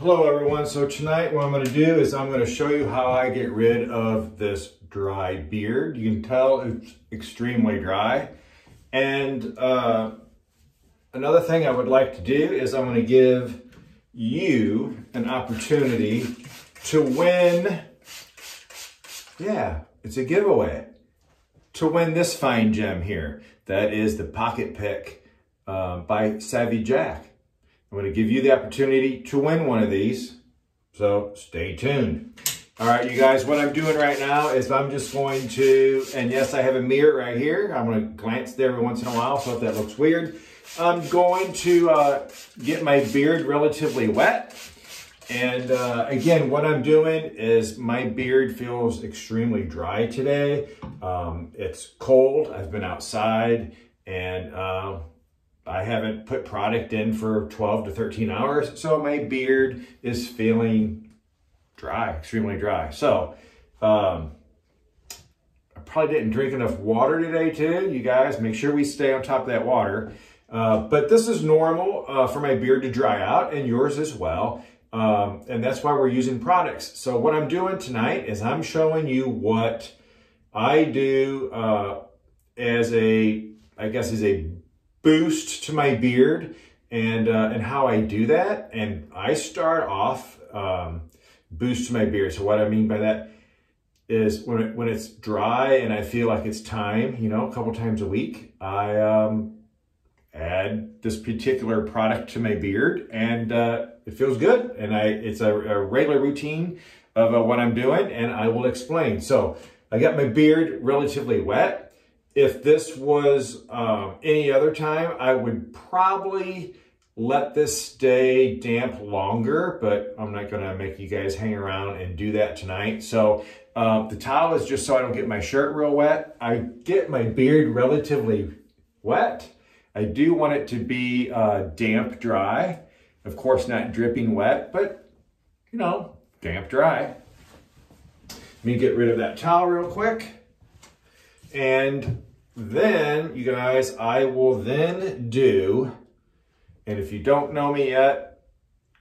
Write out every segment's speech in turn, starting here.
Hello everyone. So tonight what I'm going to do is I'm going to show you how I get rid of this dry beard. You can tell it's extremely dry. And uh, another thing I would like to do is I'm going to give you an opportunity to win. Yeah, it's a giveaway. To win this fine gem here. That is the Pocket Pick uh, by Savvy Jack. I'm going to give you the opportunity to win one of these. So stay tuned. All right, you guys, what I'm doing right now is I'm just going to, and yes, I have a mirror right here. I'm going to glance there every once in a while, so if that looks weird. I'm going to uh, get my beard relatively wet. And uh, again, what I'm doing is my beard feels extremely dry today. Um, it's cold. I've been outside and uh, I haven't put product in for 12 to 13 hours, so my beard is feeling dry, extremely dry. So, um, I probably didn't drink enough water today too. You guys, make sure we stay on top of that water. Uh, but this is normal uh, for my beard to dry out and yours as well. Um, and that's why we're using products. So what I'm doing tonight is I'm showing you what I do uh, as a, I guess, as a boost to my beard and uh, and how I do that. And I start off um, boost to my beard. So what I mean by that is when it, when it's dry and I feel like it's time, you know, a couple times a week, I um, add this particular product to my beard and uh, it feels good. And I it's a, a regular routine of uh, what I'm doing and I will explain. So I got my beard relatively wet if this was um, any other time, I would probably let this stay damp longer, but I'm not gonna make you guys hang around and do that tonight. So um, the towel is just so I don't get my shirt real wet. I get my beard relatively wet. I do want it to be uh, damp dry. Of course, not dripping wet, but you know, damp dry. Let me get rid of that towel real quick. And then, you guys, I will then do, and if you don't know me yet,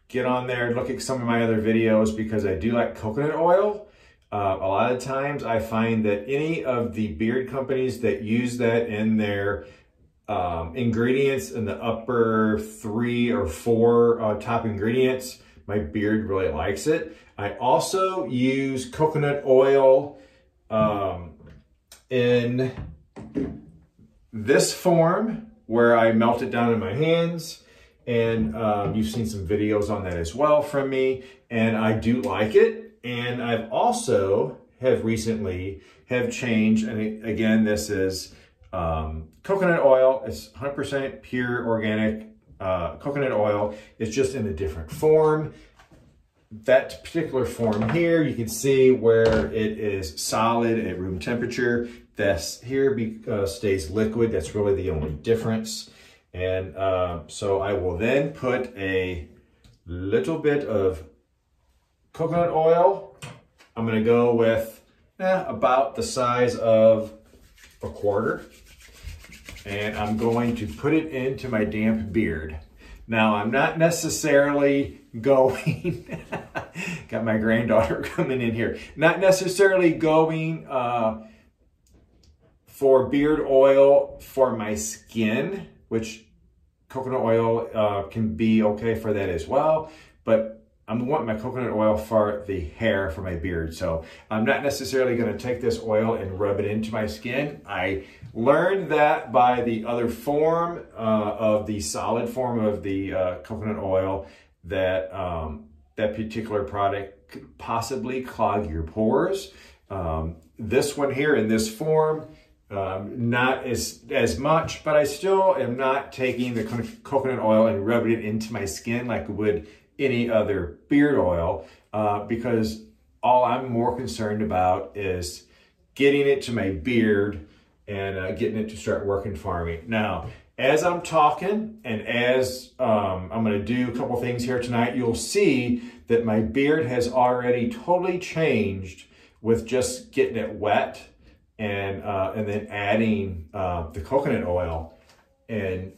get on there look at some of my other videos because I do like coconut oil. Uh, a lot of times I find that any of the beard companies that use that in their um, ingredients in the upper three or four uh, top ingredients, my beard really likes it. I also use coconut oil um, in this form where I melt it down in my hands and um, you've seen some videos on that as well from me and I do like it. And I've also have recently have changed and again this is um, coconut oil. It's 100% pure organic uh, coconut oil. It's just in a different form. That particular form here, you can see where it is solid at room temperature. This here be, uh, stays liquid. That's really the only difference. And uh, so I will then put a little bit of coconut oil. I'm gonna go with eh, about the size of a quarter. And I'm going to put it into my damp beard. Now, I'm not necessarily going, got my granddaughter coming in here, not necessarily going uh, for beard oil for my skin, which coconut oil uh, can be okay for that as well, but I'm wanting my coconut oil for the hair for my beard. So I'm not necessarily gonna take this oil and rub it into my skin. I learned that by the other form uh, of the solid form of the uh, coconut oil that um, that particular product could possibly clog your pores. Um, this one here in this form, um, not as, as much, but I still am not taking the coconut oil and rubbing it into my skin like would any other beard oil uh, because all I'm more concerned about is getting it to my beard and uh, getting it to start working for me. Now, as I'm talking and as um, I'm gonna do a couple things here tonight, you'll see that my beard has already totally changed with just getting it wet and, uh, and then adding uh, the coconut oil. And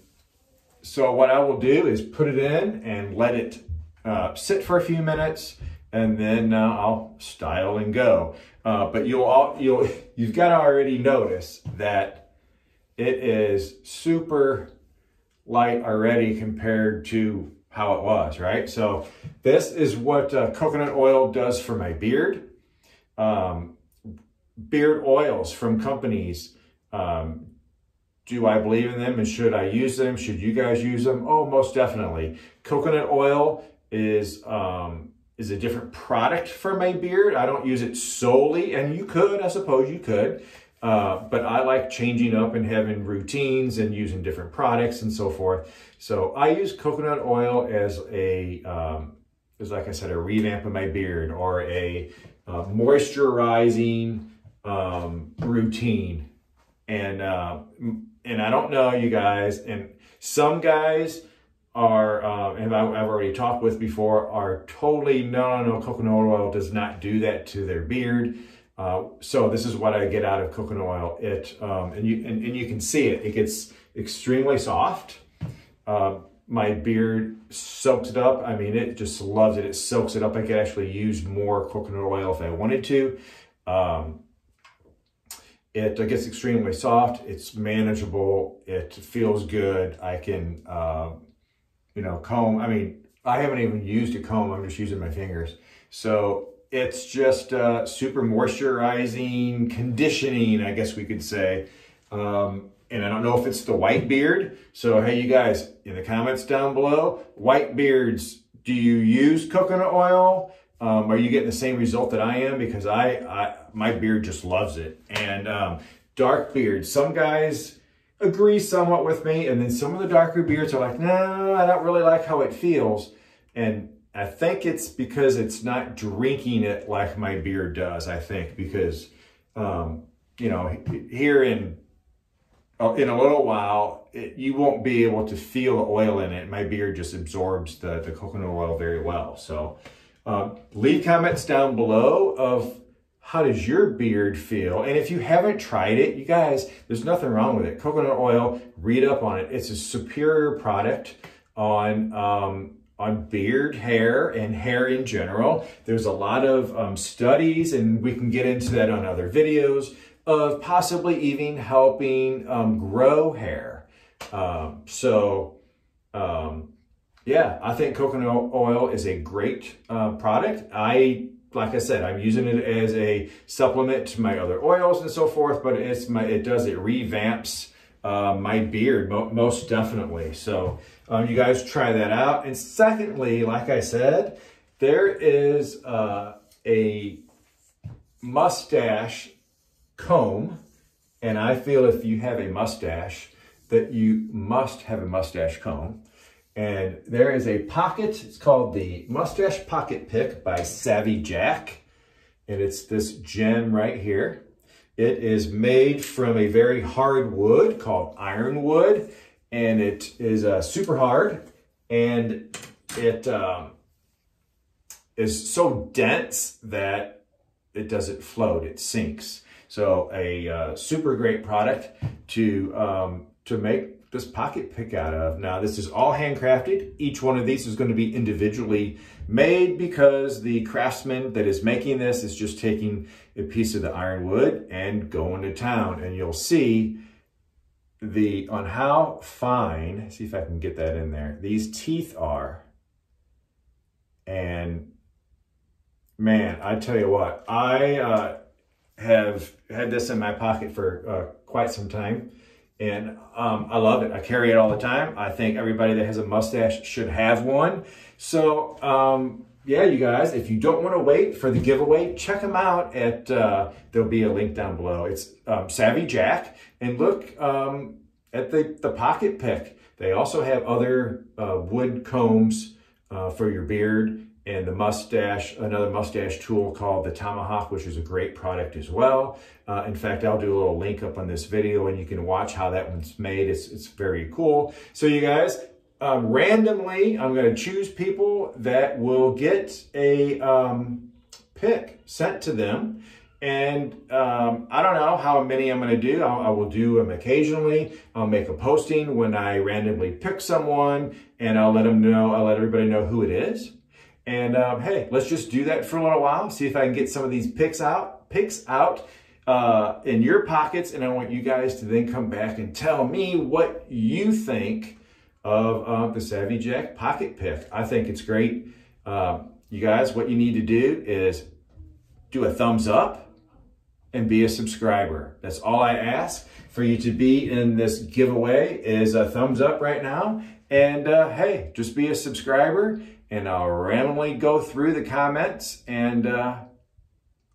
so what I will do is put it in and let it uh, sit for a few minutes, and then uh, I'll style and go. Uh, but you'll all, you'll you've got to already notice that it is super light already compared to how it was, right? So this is what uh, coconut oil does for my beard. Um, beard oils from companies. Um, do I believe in them and should I use them? Should you guys use them? Oh, most definitely. Coconut oil is um, is a different product for my beard. I don't use it solely, and you could, I suppose you could. Uh, but I like changing up and having routines and using different products and so forth. So I use coconut oil as a, um, as like I said, a revamp of my beard or a uh, moisturizing um, routine. And, uh, and I don't know you guys, and some guys are, uh, and I've, I've already talked with before, are totally, no, no, no, coconut oil does not do that to their beard. Uh, so this is what I get out of coconut oil. It um, and you and, and, you can see it. It gets extremely soft. Uh, my beard soaks it up. I mean, it just loves it. It soaks it up. I could actually use more coconut oil if I wanted to. Um, it gets extremely soft. It's manageable. It feels good. I can, uh, you know, comb. I mean, I haven't even used a comb. I'm just using my fingers. So it's just uh, super moisturizing, conditioning, I guess we could say. Um, and I don't know if it's the white beard. So, hey, you guys, in the comments down below, white beards, do you use coconut oil? Um, are you getting the same result that I am? Because I, I my beard just loves it. And um, dark beards, some guys agree somewhat with me, and then some of the darker beards are like, no, I don't really like how it feels. And I think it's because it's not drinking it like my beard does, I think, because, um, you know, here in uh, in a little while, it, you won't be able to feel the oil in it. My beard just absorbs the, the coconut oil very well. So um, leave comments down below of how does your beard feel? And if you haven't tried it, you guys, there's nothing wrong with it. Coconut oil, read up on it. It's a superior product on um, on beard hair and hair in general. There's a lot of um, studies, and we can get into that on other videos, of possibly even helping um, grow hair. Um, so, um, yeah, I think coconut oil is a great uh, product. I, like I said, I'm using it as a supplement to my other oils and so forth, but it's my, it does, it revamps uh, my beard mo most definitely. So um, you guys try that out. And secondly, like I said, there is uh, a mustache comb. And I feel if you have a mustache, that you must have a mustache comb. And there is a pocket, it's called the Mustache Pocket Pick by Savvy Jack. And it's this gem right here. It is made from a very hard wood called ironwood, and it is uh, super hard, and it um, is so dense that it doesn't float, it sinks. So a uh, super great product to, um, to make this pocket pick out of. Now this is all handcrafted. Each one of these is going to be individually made because the craftsman that is making this is just taking a piece of the ironwood and going to town. And you'll see the on how fine, see if I can get that in there, these teeth are. And man, I tell you what, I uh, have had this in my pocket for uh, quite some time and um, I love it. I carry it all the time. I think everybody that has a mustache should have one. So, um, yeah, you guys, if you don't want to wait for the giveaway, check them out at, uh, there'll be a link down below. It's um, Savvy Jack. And look um, at the, the pocket pick. They also have other uh, wood combs uh, for your beard and the mustache, another mustache tool called the Tomahawk, which is a great product as well. Uh, in fact, I'll do a little link up on this video and you can watch how that one's made. It's, it's very cool. So you guys, um, randomly, I'm going to choose people that will get a um, pick sent to them. And um, I don't know how many I'm going to do. I'll, I will do them occasionally. I'll make a posting when I randomly pick someone and I'll let them know, I'll let everybody know who it is. And um, hey, let's just do that for a little while. See if I can get some of these picks out, picks out uh, in your pockets. And I want you guys to then come back and tell me what you think of uh, the Savvy Jack pocket pick. I think it's great. Uh, you guys, what you need to do is do a thumbs up and be a subscriber. That's all I ask for you to be in this giveaway is a thumbs up right now. And uh, hey, just be a subscriber and I'll randomly go through the comments and uh,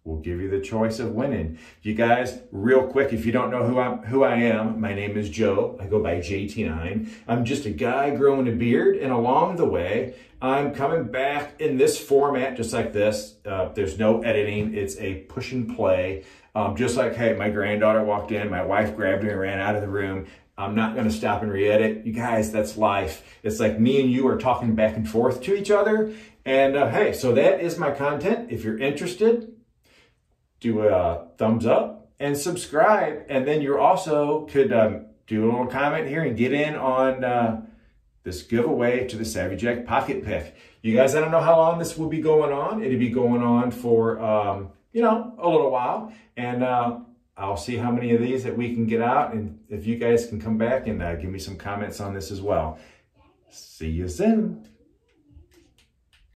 we'll give you the choice of winning. You guys, real quick, if you don't know who, I'm, who I am, my name is Joe. I go by JT9. I'm just a guy growing a beard, and along the way, I'm coming back in this format, just like this. Uh, there's no editing. It's a push and play. Um, just like, hey, my granddaughter walked in, my wife grabbed me and ran out of the room. I'm not going to stop and re-edit. You guys, that's life. It's like me and you are talking back and forth to each other. And uh, hey, so that is my content. If you're interested, do a thumbs up and subscribe. And then you also could um, do a little comment here and get in on uh, this giveaway to the Savvy Jack Pocket Pick. You guys, I don't know how long this will be going on. It'll be going on for, um, you know, a little while. And uh, I'll see how many of these that we can get out. And if you guys can come back and uh, give me some comments on this as well. See you soon.